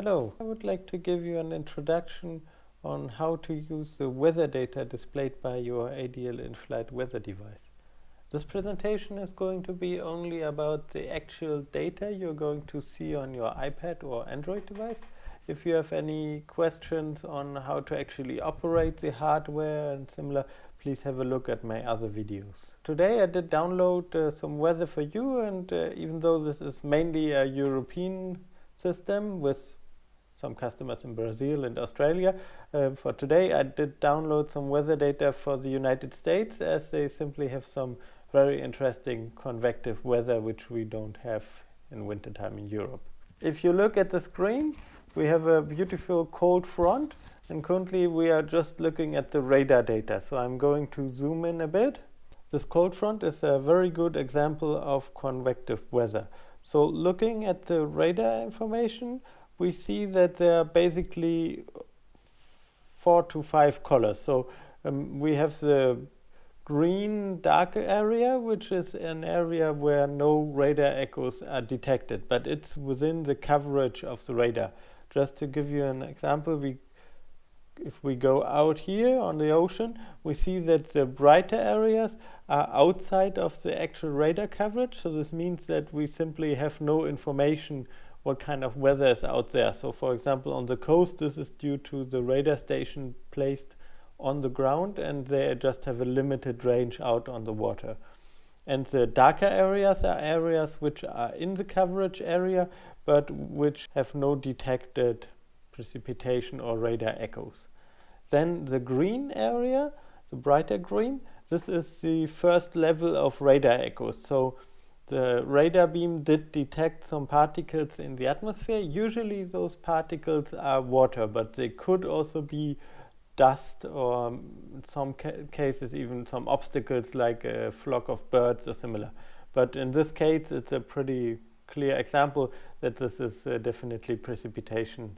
Hello, I would like to give you an introduction on how to use the weather data displayed by your ADL in-flight weather device. This presentation is going to be only about the actual data you're going to see on your iPad or Android device. If you have any questions on how to actually operate the hardware and similar, please have a look at my other videos. Today I did download uh, some weather for you and uh, even though this is mainly a European system with some customers in Brazil and Australia. Um, for today, I did download some weather data for the United States as they simply have some very interesting convective weather which we don't have in wintertime in Europe. If you look at the screen, we have a beautiful cold front and currently we are just looking at the radar data. So I'm going to zoom in a bit. This cold front is a very good example of convective weather. So looking at the radar information, we see that there are basically four to five colors. So um, we have the green dark area, which is an area where no radar echoes are detected, but it's within the coverage of the radar. Just to give you an example, we if we go out here on the ocean, we see that the brighter areas are outside of the actual radar coverage. So this means that we simply have no information what kind of weather is out there. So for example, on the coast, this is due to the radar station placed on the ground and they just have a limited range out on the water. And the darker areas are areas which are in the coverage area, but which have no detected precipitation or radar echoes. Then the green area, the brighter green, this is the first level of radar echoes. So the radar beam did detect some particles in the atmosphere. Usually those particles are water, but they could also be dust or in some ca cases even some obstacles like a flock of birds or similar. But in this case, it's a pretty clear example that this is uh, definitely precipitation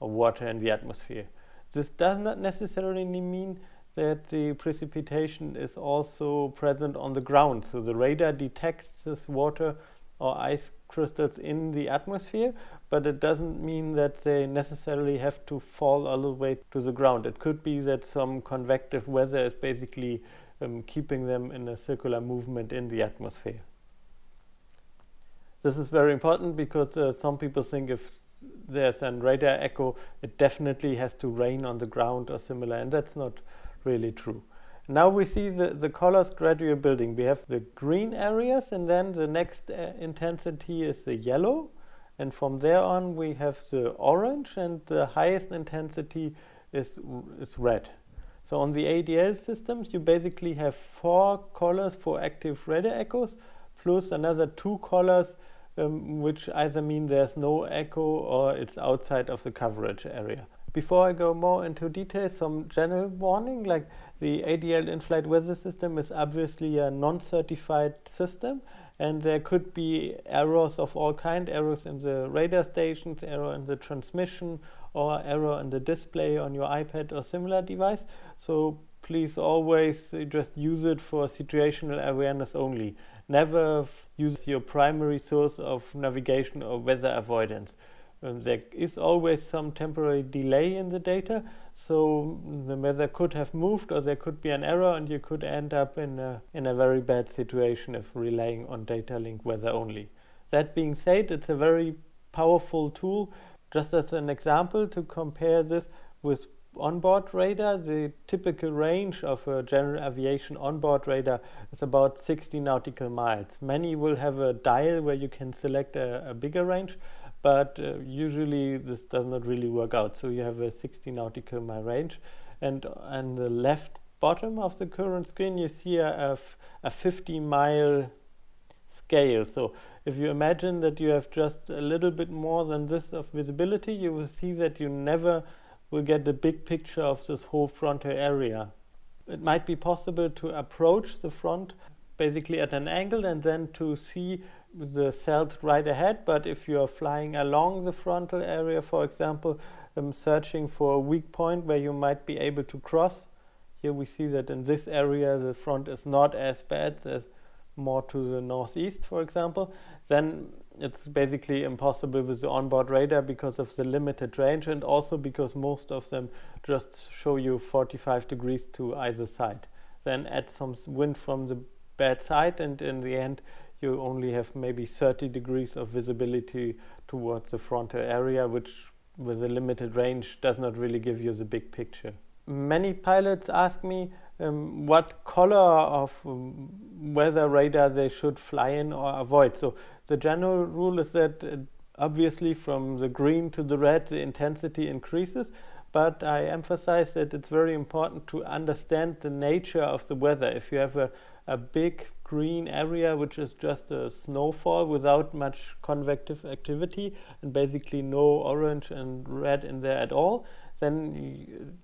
of water in the atmosphere. This does not necessarily mean that the precipitation is also present on the ground. So the radar detects this water or ice crystals in the atmosphere, but it doesn't mean that they necessarily have to fall all the way to the ground. It could be that some convective weather is basically um, keeping them in a circular movement in the atmosphere. This is very important because uh, some people think if there's a radar echo, it definitely has to rain on the ground or similar, and that's not really true. Now we see the, the colors gradually building. We have the green areas and then the next uh, intensity is the yellow. And from there on we have the orange and the highest intensity is, is red. So on the ADL systems you basically have four colors for active radar echoes plus another two colors um, which either mean there's no echo or it's outside of the coverage area. Before I go more into details, some general warning, like the ADL in-flight weather system is obviously a non-certified system and there could be errors of all kind, errors in the radar stations, error in the transmission, or error in the display on your iPad or similar device. So please always just use it for situational awareness only. Never use your primary source of navigation or weather avoidance. There is always some temporary delay in the data, so the weather could have moved or there could be an error and you could end up in a, in a very bad situation if relying on data link weather only. That being said, it's a very powerful tool. Just as an example to compare this with onboard radar, the typical range of a general aviation onboard radar is about 60 nautical miles. Many will have a dial where you can select a, a bigger range, but uh, usually this does not really work out. So you have a 60 nautical mile range, and on the left bottom of the current screen you see a, a 50 mile scale. So if you imagine that you have just a little bit more than this of visibility, you will see that you never will get the big picture of this whole frontal area. It might be possible to approach the front basically at an angle and then to see the cells right ahead, but if you are flying along the frontal area, for example, um, searching for a weak point where you might be able to cross, here we see that in this area the front is not as bad as more to the northeast, for example, then it's basically impossible with the onboard radar because of the limited range and also because most of them just show you 45 degrees to either side. Then add some wind from the bad side and in the end you only have maybe 30 degrees of visibility towards the frontal area which with a limited range does not really give you the big picture. Many pilots ask me um, what color of um, weather radar they should fly in or avoid. So the general rule is that uh, obviously from the green to the red the intensity increases but I emphasize that it's very important to understand the nature of the weather. If you have a, a big green area which is just a snowfall without much convective activity and basically no orange and red in there at all, then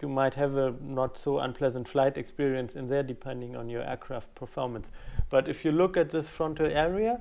you might have a not so unpleasant flight experience in there depending on your aircraft performance. But if you look at this frontal area,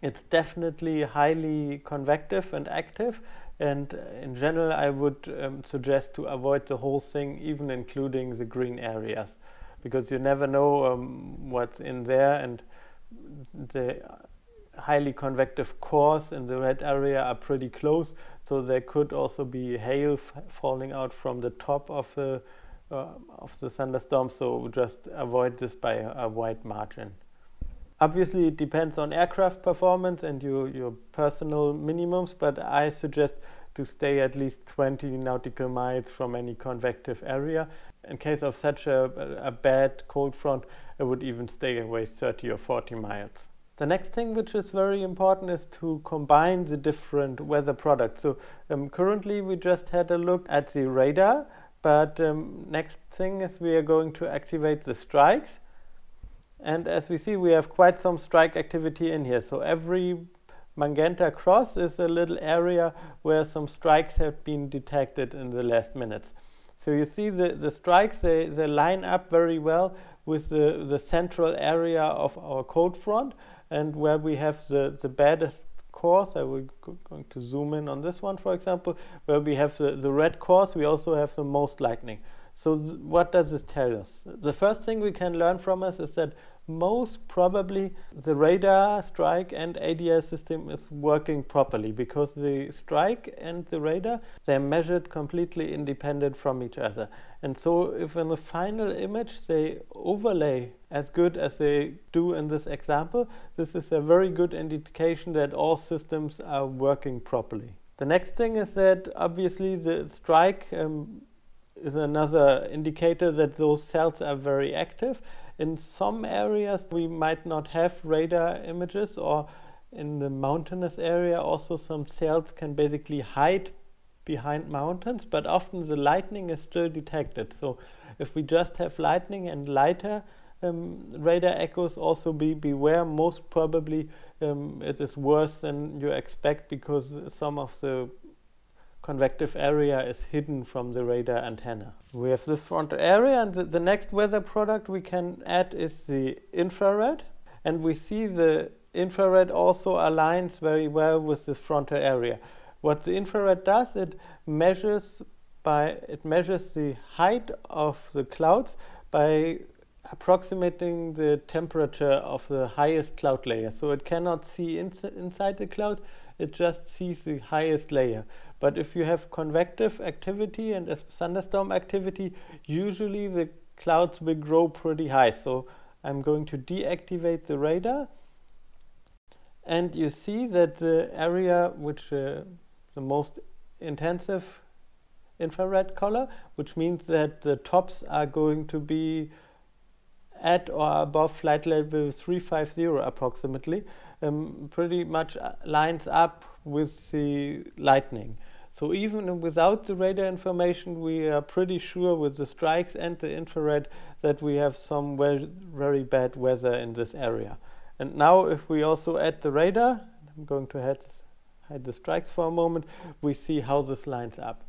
it's definitely highly convective and active and in general I would um, suggest to avoid the whole thing even including the green areas because you never know um, what's in there. And the highly convective cores in the red area are pretty close. So there could also be hail falling out from the top of the uh, of the thunderstorm. So just avoid this by a, a wide margin. Obviously it depends on aircraft performance and your your personal minimums but I suggest to stay at least 20 nautical miles from any convective area in case of such a, a bad cold front, I would even stay away 30 or 40 miles. The next thing which is very important is to combine the different weather products. So um, currently we just had a look at the radar, but um, next thing is we are going to activate the strikes. And as we see, we have quite some strike activity in here. So every magenta cross is a little area where some strikes have been detected in the last minutes. So you see the, the strikes, they, they line up very well with the, the central area of our cold front and where we have the, the baddest cores. I will go, going to zoom in on this one, for example, where we have the, the red cores, we also have the most lightning. So what does this tell us? The first thing we can learn from us is that most probably the radar, strike and ADL system is working properly because the strike and the radar, they're measured completely independent from each other. And so if in the final image they overlay as good as they do in this example, this is a very good indication that all systems are working properly. The next thing is that obviously the strike um, is another indicator that those cells are very active in some areas we might not have radar images or in the mountainous area also some cells can basically hide behind mountains but often the lightning is still detected. So if we just have lightning and lighter um, radar echoes also be beware. Most probably um, it is worse than you expect because some of the convective area is hidden from the radar antenna. We have this frontal area and the, the next weather product we can add is the infrared and we see the infrared also aligns very well with the frontal area. What the infrared does, it measures by it measures the height of the clouds by approximating the temperature of the highest cloud layer. So it cannot see ins inside the cloud, it just sees the highest layer. But if you have convective activity and thunderstorm activity, usually the clouds will grow pretty high. So I'm going to deactivate the radar. And you see that the area which uh, the most intensive infrared color, which means that the tops are going to be at or above flight level 350 approximately, um, pretty much lines up with the lightning. So even without the radar information, we are pretty sure with the strikes and the infrared that we have some very, very bad weather in this area. And now if we also add the radar, I'm going to hide, hide the strikes for a moment, we see how this lines up.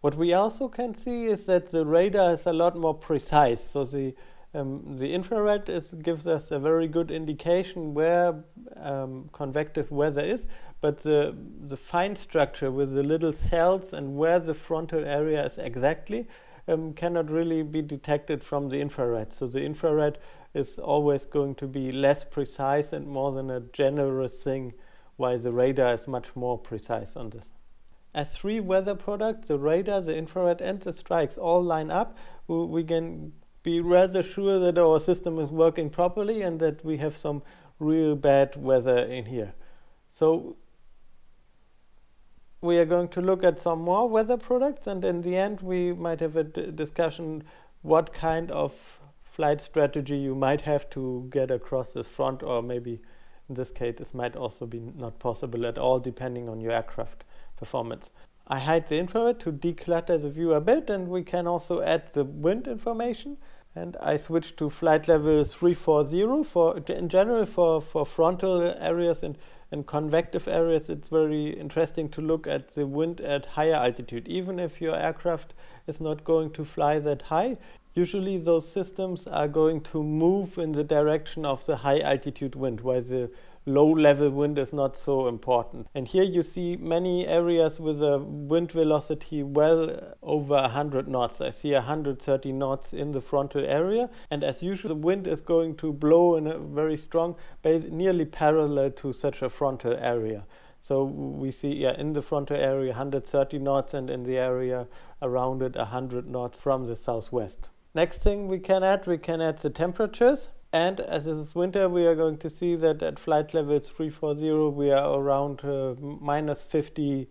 What we also can see is that the radar is a lot more precise. So the um, the infrared is, gives us a very good indication where um, convective weather is, but the, the fine structure with the little cells and where the frontal area is exactly um, cannot really be detected from the infrared. So the infrared is always going to be less precise and more than a generous thing, while the radar is much more precise on this. As three weather products, the radar, the infrared, and the strikes all line up, we can be rather sure that our system is working properly and that we have some real bad weather in here. So we are going to look at some more weather products and in the end we might have a discussion what kind of flight strategy you might have to get across this front or maybe in this case this might also be not possible at all depending on your aircraft performance. I hide the infrared to declutter the view a bit and we can also add the wind information and I switch to flight level 340 for in general for, for frontal areas and, and convective areas it's very interesting to look at the wind at higher altitude. Even if your aircraft is not going to fly that high usually those systems are going to move in the direction of the high altitude wind while the low level wind is not so important. And here you see many areas with a wind velocity well over 100 knots. I see 130 knots in the frontal area. And as usual, the wind is going to blow in a very strong, nearly parallel to such a frontal area. So we see yeah, in the frontal area 130 knots and in the area around it 100 knots from the southwest. Next thing we can add, we can add the temperatures. And as it is winter, we are going to see that at flight level 340, we are around uh, minus 50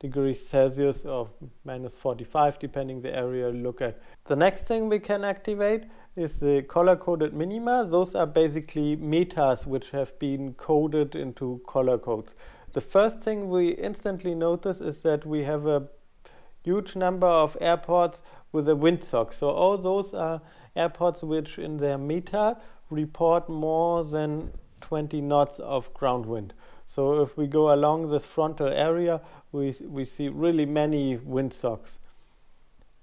degrees Celsius or minus 45, depending the area you look at. The next thing we can activate is the color-coded minima. Those are basically METARs which have been coded into color codes. The first thing we instantly notice is that we have a huge number of airports with a windsock. So all those are airports which in their METAR report more than 20 knots of ground wind. So if we go along this frontal area, we, we see really many windsocks.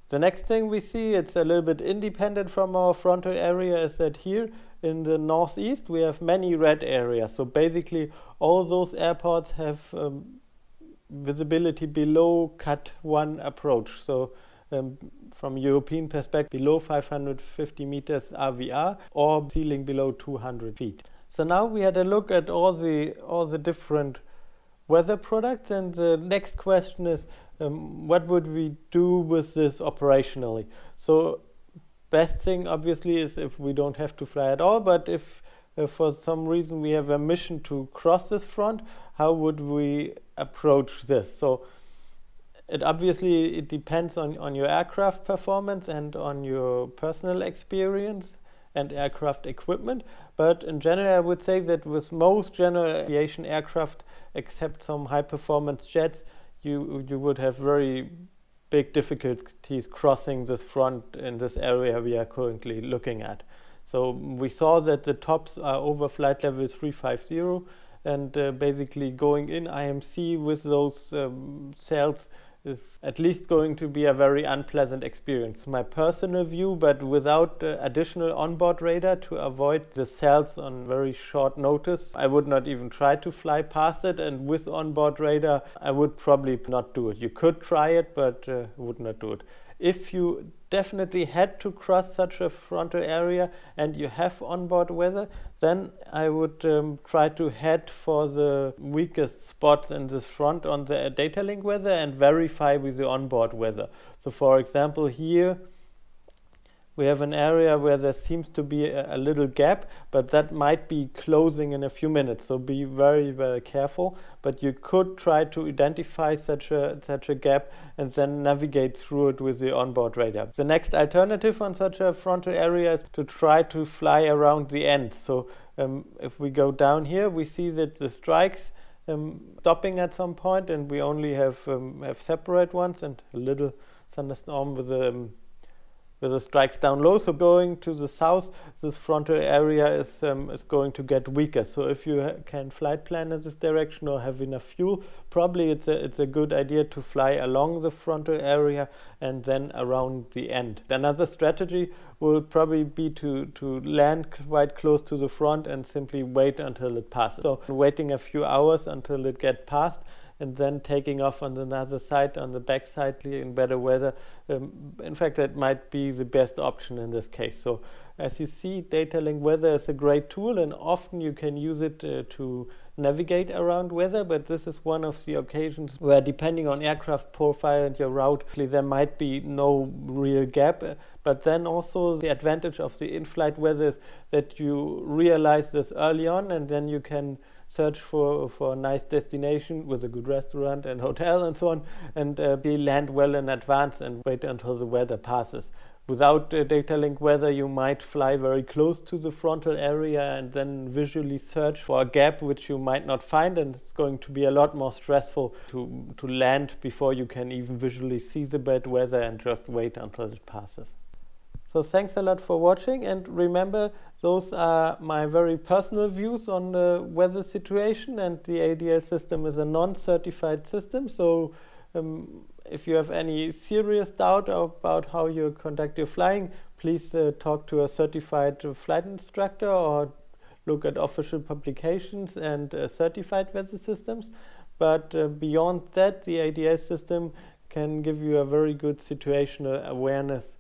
The next thing we see, it's a little bit independent from our frontal area, is that here in the northeast we have many red areas. So basically all those airports have um, visibility below CAT one approach. So um, from European perspective below 550 meters RVR or ceiling below 200 feet. So now we had a look at all the all the different weather products and the next question is um, what would we do with this operationally? So best thing obviously is if we don't have to fly at all but if for some reason we have a mission to cross this front how would we approach this? So it obviously it depends on, on your aircraft performance and on your personal experience and aircraft equipment. But in general, I would say that with most general aviation aircraft, except some high performance jets, you, you would have very big difficulties crossing this front in this area we are currently looking at. So we saw that the tops are over flight level 350 and uh, basically going in IMC with those um, cells is at least going to be a very unpleasant experience. My personal view, but without uh, additional onboard radar to avoid the cells on very short notice, I would not even try to fly past it. And with onboard radar, I would probably not do it. You could try it, but uh, would not do it. If you definitely had to cross such a frontal area and you have onboard weather, then I would um, try to head for the weakest spot in this front on the data link weather and verify with the onboard weather. So for example here we have an area where there seems to be a, a, little gap, but that might be closing in a few minutes. So be very, very careful. But you could try to identify such a, such a gap and then navigate through it with the onboard radar. The next alternative on such a frontal area is to try to fly around the end. So um, if we go down here, we see that the strikes um, stopping at some point and we only have, um, have separate ones and a little thunderstorm with a um, with the strikes down low. So going to the south, this frontal area is um, is going to get weaker. So if you can flight plan in this direction or have enough fuel, probably it's a it's a good idea to fly along the frontal area and then around the end. Another strategy will probably be to to land quite close to the front and simply wait until it passes. So waiting a few hours until it get past and then taking off on another side on the back side in better weather. Um, in fact, that might be the best option in this case. So as you see, data link weather is a great tool and often you can use it uh, to navigate around weather, but this is one of the occasions where depending on aircraft profile and your route, there might be no real gap. But then also the advantage of the in-flight weather is that you realize this early on and then you can search for, for a nice destination with a good restaurant and hotel and so on and uh, be land well in advance and wait until the weather passes. Without uh, data link weather, you might fly very close to the frontal area and then visually search for a gap which you might not find, and it's going to be a lot more stressful to, to land before you can even visually see the bad weather and just wait until it passes. So thanks a lot for watching and remember those are my very personal views on the weather situation and the ADL system is a non-certified system so um, if you have any serious doubt about how you conduct your flying, please uh, talk to a certified flight instructor or look at official publications and uh, certified weather systems. But uh, beyond that, the ADL system can give you a very good situational awareness